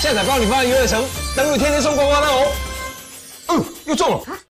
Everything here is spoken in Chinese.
下载爆你花游乐城，登录天天送刮刮乐哦。嗯，又中了。